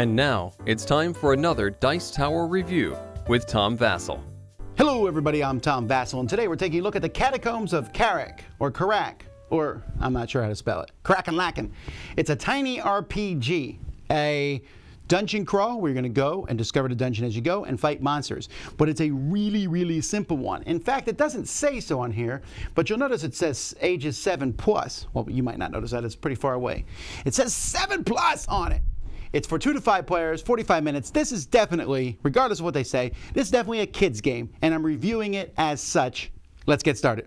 And now it's time for another Dice Tower review with Tom Vasel. Hello, everybody. I'm Tom Vasel, and today we're taking a look at the catacombs of Karak, or Karak, or I'm not sure how to spell it. Kraken Lacken. It's a tiny RPG, a dungeon crawl where you're going to go and discover the dungeon as you go and fight monsters. But it's a really, really simple one. In fact, it doesn't say so on here, but you'll notice it says ages 7 plus. Well, you might not notice that, it's pretty far away. It says 7 plus on it. It's for two to five players, 45 minutes. This is definitely, regardless of what they say, this is definitely a kid's game, and I'm reviewing it as such. Let's get started.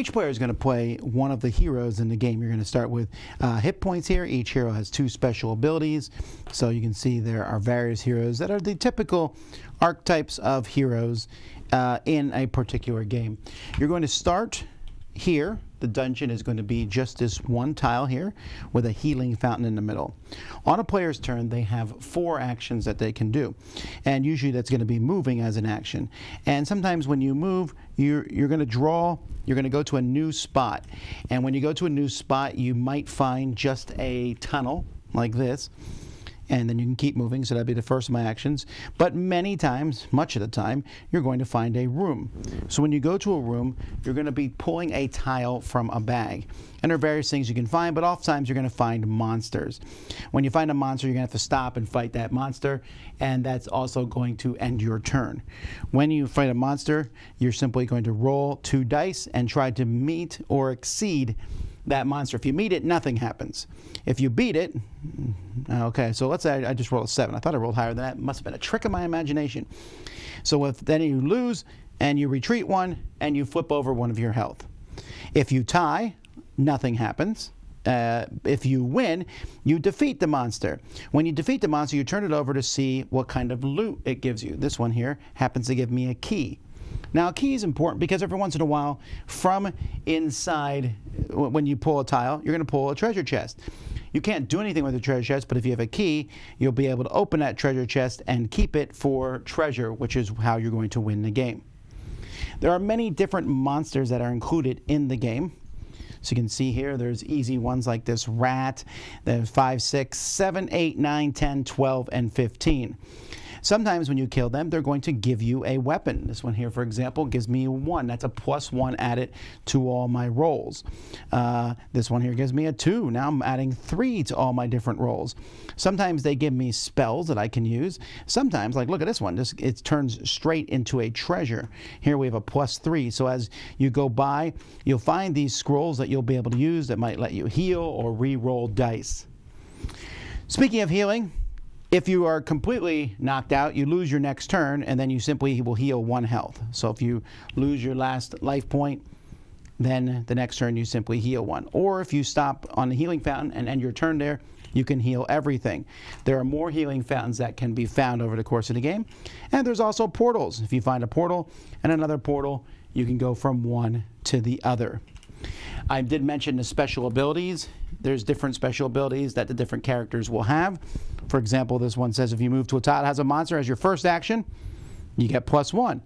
Each player is going to play one of the heroes in the game. You're going to start with uh, hit points here. Each hero has two special abilities. So you can see there are various heroes that are the typical archetypes of heroes uh, in a particular game. You're going to start here the dungeon is going to be just this one tile here with a healing fountain in the middle. On a player's turn, they have four actions that they can do. And usually that's going to be moving as an action. And sometimes when you move, you're, you're going to draw, you're going to go to a new spot. And when you go to a new spot, you might find just a tunnel like this and then you can keep moving. So that'd be the first of my actions. But many times, much of the time, you're going to find a room. So when you go to a room, you're going to be pulling a tile from a bag. And there are various things you can find, but oftentimes you're going to find monsters. When you find a monster, you're going to have to stop and fight that monster, and that's also going to end your turn. When you fight a monster, you're simply going to roll two dice and try to meet or exceed that monster. If you meet it, nothing happens. If you beat it, okay, so let's say I just rolled a seven. I thought I rolled higher than that. Must have been a trick of my imagination. So if then you lose and you retreat one and you flip over one of your health. If you tie, nothing happens. Uh, if you win, you defeat the monster. When you defeat the monster, you turn it over to see what kind of loot it gives you. This one here happens to give me a key. Now, a key is important because every once in a while, from inside, when you pull a tile, you're going to pull a treasure chest. You can't do anything with the treasure chest, but if you have a key, you'll be able to open that treasure chest and keep it for treasure, which is how you're going to win the game. There are many different monsters that are included in the game. So you can see here, there's easy ones like this rat. There's 5, 6, 7, 8, 9, 10, 12, and 15. Sometimes when you kill them, they're going to give you a weapon. This one here, for example, gives me one. That's a plus one added to all my rolls. Uh, this one here gives me a two. Now I'm adding three to all my different rolls. Sometimes they give me spells that I can use. Sometimes, like look at this one, this, it turns straight into a treasure. Here we have a plus three. So as you go by, you'll find these scrolls that you'll be able to use that might let you heal or re-roll dice. Speaking of healing, if you are completely knocked out, you lose your next turn, and then you simply will heal one health. So if you lose your last life point, then the next turn you simply heal one. Or if you stop on the healing fountain and end your turn there, you can heal everything. There are more healing fountains that can be found over the course of the game. And there's also portals. If you find a portal and another portal, you can go from one to the other. I did mention the special abilities. There's different special abilities that the different characters will have. For example, this one says if you move to a tile that has a monster as your first action, you get plus one.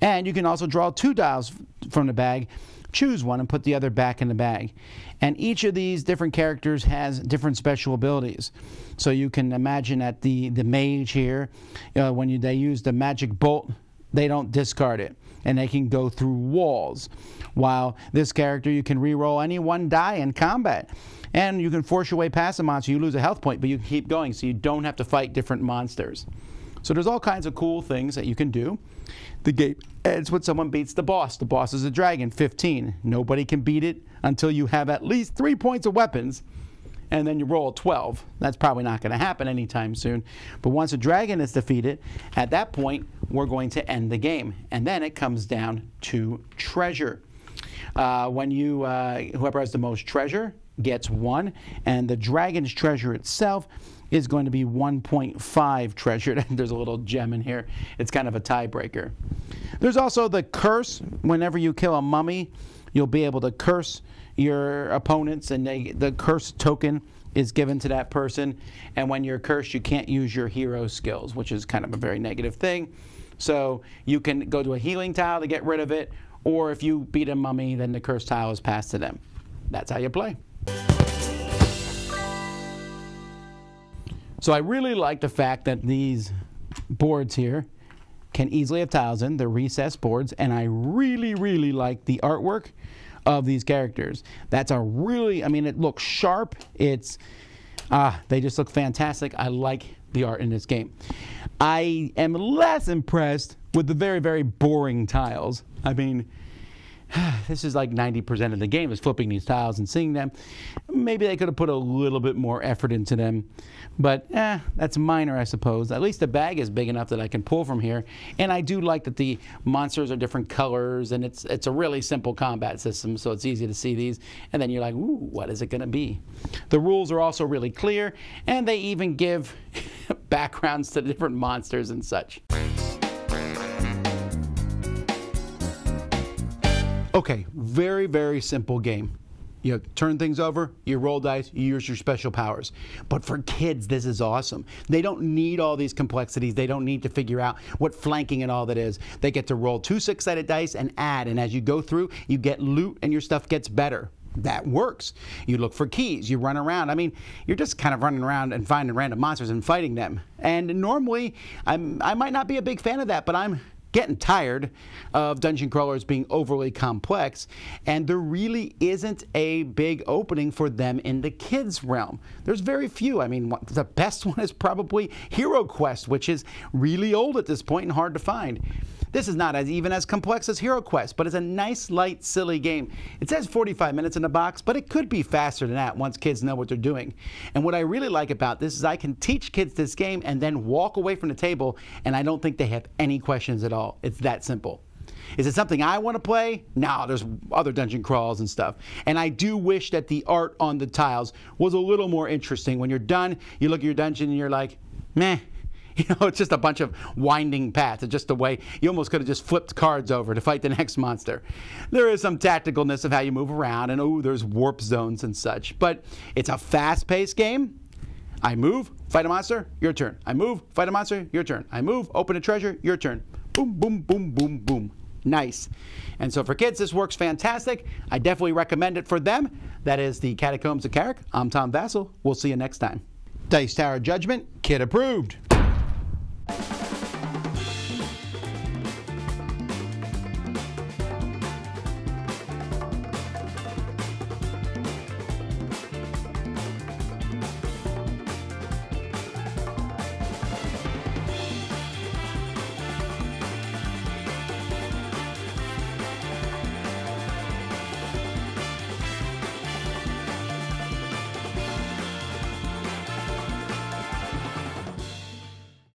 And you can also draw two dials from the bag, choose one and put the other back in the bag. And each of these different characters has different special abilities. So you can imagine that the, the mage here, uh, when you, they use the magic bolt, they don't discard it and they can go through walls. While this character, you can re-roll any one die in combat. And you can force your way past a monster. You lose a health point, but you can keep going so you don't have to fight different monsters. So there's all kinds of cool things that you can do. The game ends when someone beats the boss. The boss is a dragon, 15. Nobody can beat it until you have at least three points of weapons and then you roll a 12. That's probably not going to happen anytime soon. But once a dragon is defeated, at that point, we're going to end the game. And then it comes down to treasure. Uh, when you, uh, whoever has the most treasure gets one, and the dragon's treasure itself is going to be 1.5 treasured. There's a little gem in here. It's kind of a tiebreaker. There's also the curse. Whenever you kill a mummy, you'll be able to curse your opponents, and they, the curse token is given to that person. And when you're cursed, you can't use your hero skills, which is kind of a very negative thing. So you can go to a healing tile to get rid of it, or if you beat a mummy, then the curse tile is passed to them. That's how you play. So I really like the fact that these boards here can easily have tiles in. They're recessed boards, and I really, really like the artwork of these characters. That's a really, I mean, it looks sharp. It's, ah, they just look fantastic. I like the art in this game. I am less impressed with the very, very boring tiles. I mean, this is like 90% of the game is flipping these tiles and seeing them. Maybe they could have put a little bit more effort into them, but eh, that's minor, I suppose. At least the bag is big enough that I can pull from here. And I do like that the monsters are different colors, and it's it's a really simple combat system, so it's easy to see these. And then you're like, ooh, what is it going to be? The rules are also really clear, and they even give backgrounds to different monsters and such. Okay, very, very simple game. You turn things over, you roll dice, you use your special powers. But for kids, this is awesome. They don't need all these complexities. They don't need to figure out what flanking and all that is. They get to roll two six sided dice and add. And as you go through, you get loot and your stuff gets better. That works. You look for keys, you run around. I mean, you're just kind of running around and finding random monsters and fighting them. And normally, I'm, I might not be a big fan of that, but I'm getting tired of dungeon crawlers being overly complex, and there really isn't a big opening for them in the kids' realm. There's very few. I mean, the best one is probably Hero Quest, which is really old at this point and hard to find. This is not as even as complex as Hero Quest, but it's a nice, light, silly game. It says 45 minutes in the box, but it could be faster than that once kids know what they're doing. And what I really like about this is I can teach kids this game and then walk away from the table, and I don't think they have any questions at all. It's that simple. Is it something I want to play? No, there's other dungeon crawls and stuff. And I do wish that the art on the tiles was a little more interesting. When you're done, you look at your dungeon and you're like, meh, You know, it's just a bunch of winding paths. It's just a way you almost could have just flipped cards over to fight the next monster. There is some tacticalness of how you move around, and oh, there's warp zones and such. But it's a fast paced game. I move, fight a monster, your turn. I move, fight a monster, your turn. I move, open a treasure, your turn. Boom, boom, boom, boom, boom. Nice. And so for kids, this works fantastic. I definitely recommend it for them. That is the Catacombs of Karak. I'm Tom Vasel. We'll see you next time. Dice Tower Judgment, kid approved.